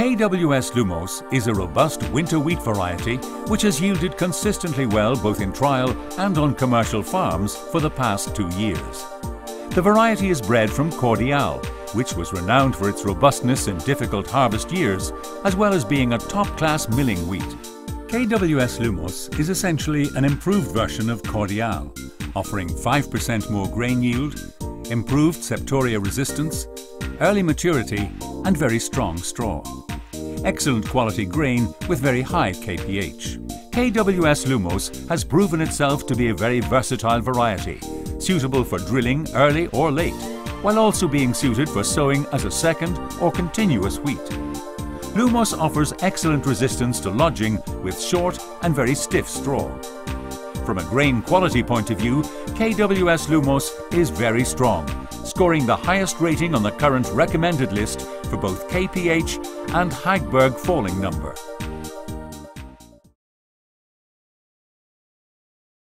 KWS Lumos is a robust winter wheat variety which has yielded consistently well both in trial and on commercial farms for the past two years. The variety is bred from Cordial, which was renowned for its robustness in difficult harvest years, as well as being a top-class milling wheat. KWS Lumos is essentially an improved version of Cordial, offering 5% more grain yield, improved septoria resistance, early maturity and very strong straw. Excellent quality grain with very high kpH. KWS Lumos has proven itself to be a very versatile variety, suitable for drilling early or late, while also being suited for sowing as a second or continuous wheat. Lumos offers excellent resistance to lodging with short and very stiff straw. From a grain quality point of view, KWS Lumos is very strong, scoring the highest rating on the current recommended list for both KPH and Hagberg falling number.